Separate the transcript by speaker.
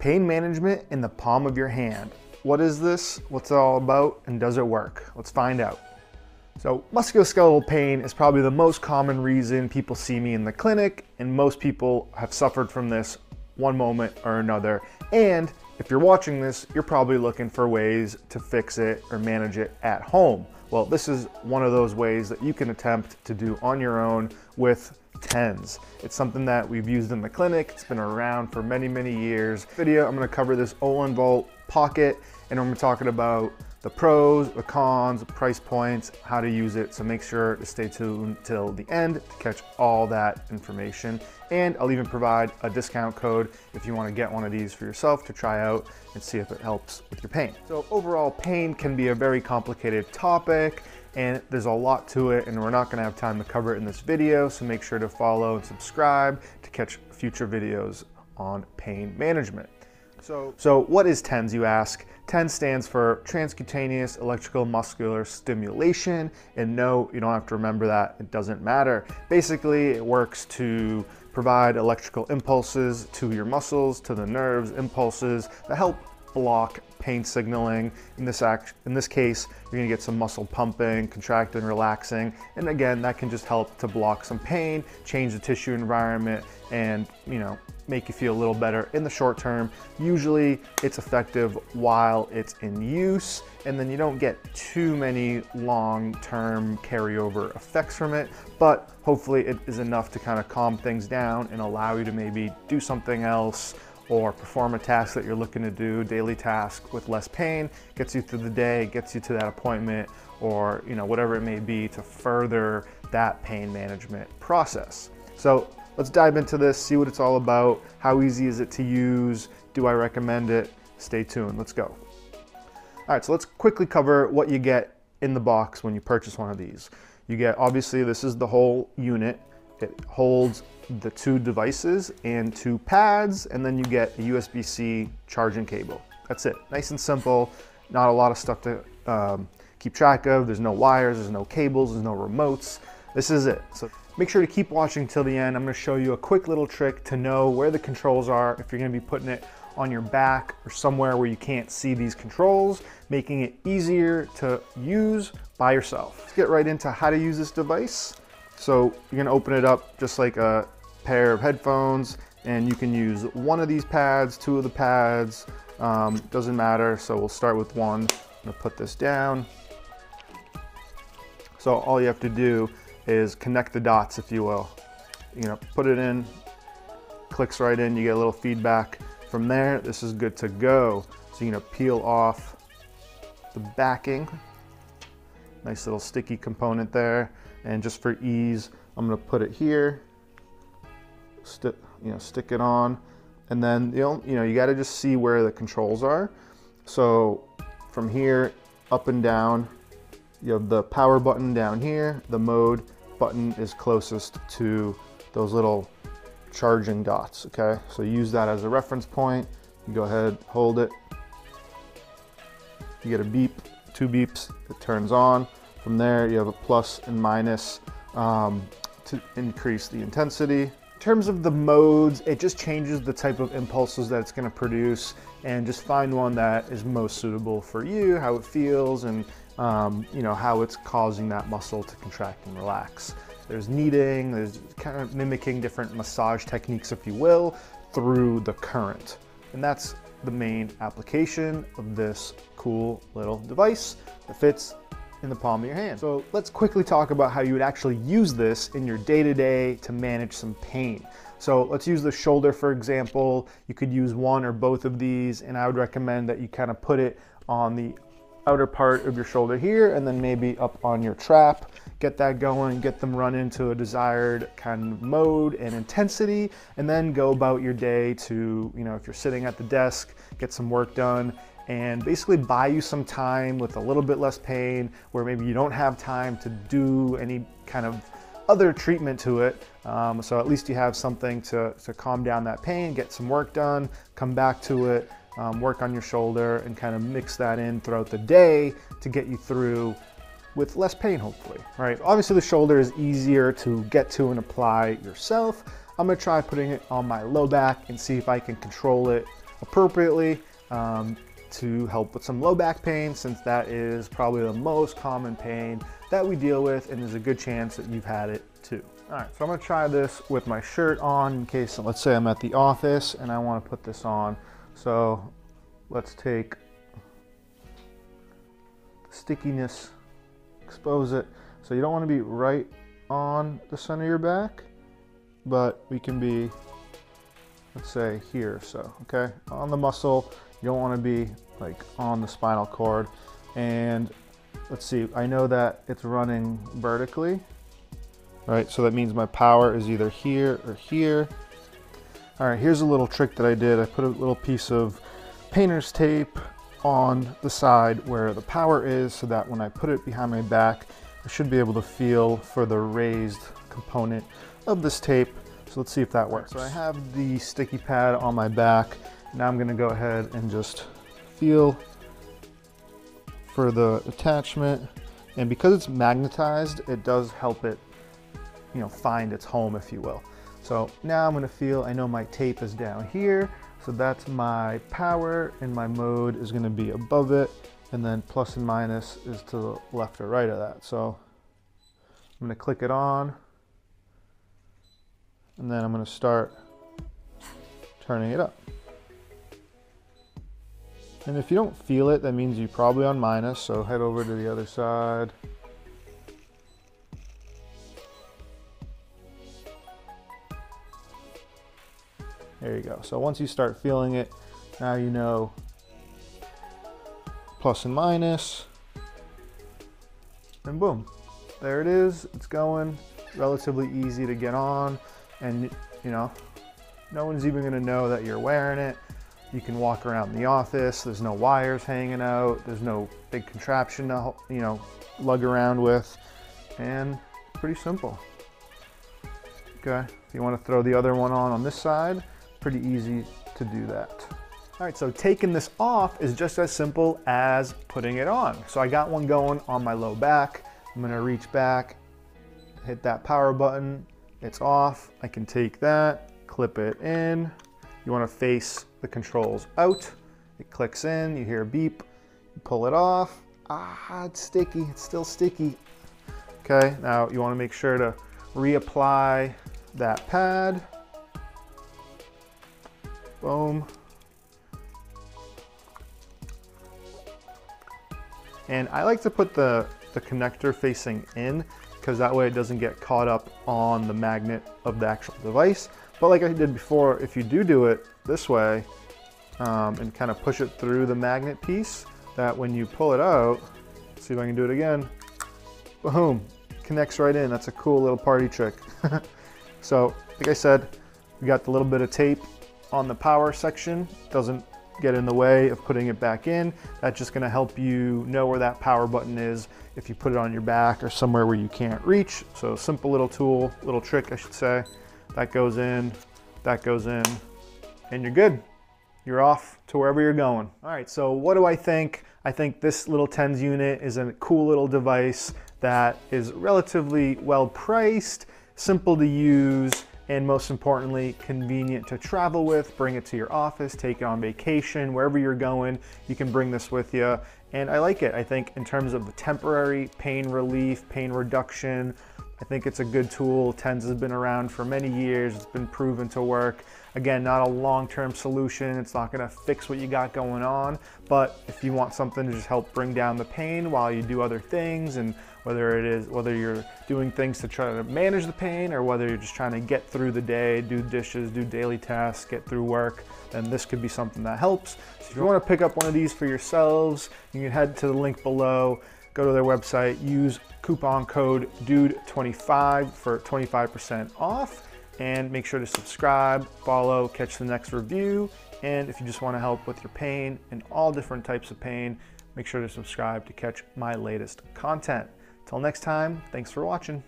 Speaker 1: Pain management in the palm of your hand. What is this? What's it all about? And does it work? Let's find out. So musculoskeletal pain is probably the most common reason people see me in the clinic and most people have suffered from this one moment or another. And if you're watching this, you're probably looking for ways to fix it or manage it at home. Well, this is one of those ways that you can attempt to do on your own with TENS. It's something that we've used in the clinic. It's been around for many, many years. Video, I'm gonna cover this Olynvolt Pocket and I'm talking about the pros, the cons, price points, how to use it. So make sure to stay tuned till the end to catch all that information. And I'll even provide a discount code if you wanna get one of these for yourself to try out and see if it helps with your pain. So overall, pain can be a very complicated topic and there's a lot to it and we're not gonna have time to cover it in this video. So make sure to follow and subscribe to catch future videos on pain management. So, so what is TENS, you ask? TENS stands for Transcutaneous Electrical Muscular Stimulation. And no, you don't have to remember that, it doesn't matter. Basically, it works to provide electrical impulses to your muscles, to the nerves, impulses that help block pain signaling. In this, act, in this case, you're gonna get some muscle pumping, contracting, relaxing. And again, that can just help to block some pain, change the tissue environment, and you know, make you feel a little better in the short term. Usually it's effective while it's in use, and then you don't get too many long-term carryover effects from it, but hopefully it is enough to kind of calm things down and allow you to maybe do something else or perform a task that you're looking to do, daily task with less pain, gets you through the day, gets you to that appointment, or you know whatever it may be to further that pain management process. So let's dive into this, see what it's all about, how easy is it to use, do I recommend it? Stay tuned, let's go. All right, so let's quickly cover what you get in the box when you purchase one of these. You get, obviously this is the whole unit. It holds the two devices and two pads, and then you get a USB-C charging cable. That's it, nice and simple. Not a lot of stuff to um, keep track of. There's no wires, there's no cables, there's no remotes. This is it. So make sure to keep watching till the end. I'm gonna show you a quick little trick to know where the controls are if you're gonna be putting it on your back or somewhere where you can't see these controls, making it easier to use by yourself. Let's get right into how to use this device. So you're gonna open it up just like a pair of headphones and you can use one of these pads, two of the pads, um, doesn't matter. So we'll start with one. I'm gonna put this down. So all you have to do is connect the dots, if you will. You know, put it in, clicks right in, you get a little feedback. From there, this is good to go. So you're gonna peel off the backing. Nice little sticky component there. And just for ease, I'm gonna put it here, stick, you know, stick it on. And then, you know, you know, you gotta just see where the controls are. So from here, up and down, you have the power button down here. The mode button is closest to those little charging dots, okay? So use that as a reference point. You go ahead, hold it. You get a beep, two beeps, it turns on. From there, you have a plus and minus um, to increase the intensity. In terms of the modes, it just changes the type of impulses that it's gonna produce and just find one that is most suitable for you, how it feels, and um, you know, how it's causing that muscle to contract and relax. There's kneading, there's kind of mimicking different massage techniques, if you will, through the current. And that's the main application of this cool little device that fits in the palm of your hand. So let's quickly talk about how you would actually use this in your day-to-day -to, -day to manage some pain. So let's use the shoulder, for example. You could use one or both of these, and I would recommend that you kind of put it on the outer part of your shoulder here and then maybe up on your trap. Get that going, get them run into a desired kind of mode and intensity, and then go about your day to, you know, if you're sitting at the desk, get some work done and basically buy you some time with a little bit less pain where maybe you don't have time to do any kind of other treatment to it. Um, so at least you have something to, to calm down that pain, get some work done, come back to it, um, work on your shoulder and kind of mix that in throughout the day to get you through with less pain hopefully, right? Obviously the shoulder is easier to get to and apply yourself. I'm gonna try putting it on my low back and see if I can control it appropriately um, to help with some low back pain since that is probably the most common pain that we deal with and there's a good chance that you've had it too. All right, so I'm gonna try this with my shirt on in case, let's say I'm at the office and I wanna put this on. So let's take the stickiness, expose it. So you don't wanna be right on the center of your back, but we can be, let's say here, so, okay? On the muscle, you don't wanna be like on the spinal cord. And let's see, I know that it's running vertically, right? So that means my power is either here or here. All right, here's a little trick that I did. I put a little piece of painter's tape on the side where the power is so that when I put it behind my back, I should be able to feel for the raised component of this tape. So let's see if that works. So I have the sticky pad on my back. Now I'm gonna go ahead and just feel for the attachment. And because it's magnetized, it does help it you know, find its home, if you will. So now I'm gonna feel, I know my tape is down here, so that's my power and my mode is gonna be above it, and then plus and minus is to the left or right of that. So I'm gonna click it on, and then I'm gonna start turning it up. And if you don't feel it, that means you're probably on minus, so head over to the other side. There you go. So once you start feeling it, now you know plus and minus, and boom, there it is. It's going relatively easy to get on and you know, no one's even gonna know that you're wearing it. You can walk around the office. There's no wires hanging out. There's no big contraption to, you know, lug around with. And pretty simple. Okay, if you want to throw the other one on on this side, pretty easy to do that. All right, so taking this off is just as simple as putting it on. So I got one going on my low back. I'm gonna reach back, hit that power button, it's off. I can take that, clip it in. You wanna face the controls out. It clicks in, you hear a beep, you pull it off. Ah, it's sticky, it's still sticky. Okay, now you wanna make sure to reapply that pad. Boom. And I like to put the, the connector facing in because that way it doesn't get caught up on the magnet of the actual device. But like I did before, if you do do it this way um, and kind of push it through the magnet piece, that when you pull it out, see if I can do it again, boom, connects right in. That's a cool little party trick. so like I said, we got the little bit of tape on the power section. Doesn't get in the way of putting it back in. That's just gonna help you know where that power button is if you put it on your back or somewhere where you can't reach. So simple little tool, little trick I should say. That goes in, that goes in, and you're good. You're off to wherever you're going. All right, so what do I think? I think this little TENS unit is a cool little device that is relatively well priced, simple to use, and most importantly, convenient to travel with. Bring it to your office, take it on vacation, wherever you're going, you can bring this with you. And I like it. I think in terms of the temporary pain relief, pain reduction, I think it's a good tool. TENS has been around for many years. It's been proven to work. Again, not a long-term solution. It's not gonna fix what you got going on, but if you want something to just help bring down the pain while you do other things and whether it is whether you're doing things to try to manage the pain or whether you're just trying to get through the day, do dishes, do daily tasks, get through work, then this could be something that helps. So if you want to pick up one of these for yourselves, you can head to the link below, go to their website, use coupon code DUDE25 for 25% off and make sure to subscribe, follow, catch the next review. And if you just want to help with your pain and all different types of pain, make sure to subscribe to catch my latest content. Till next time, thanks for watching.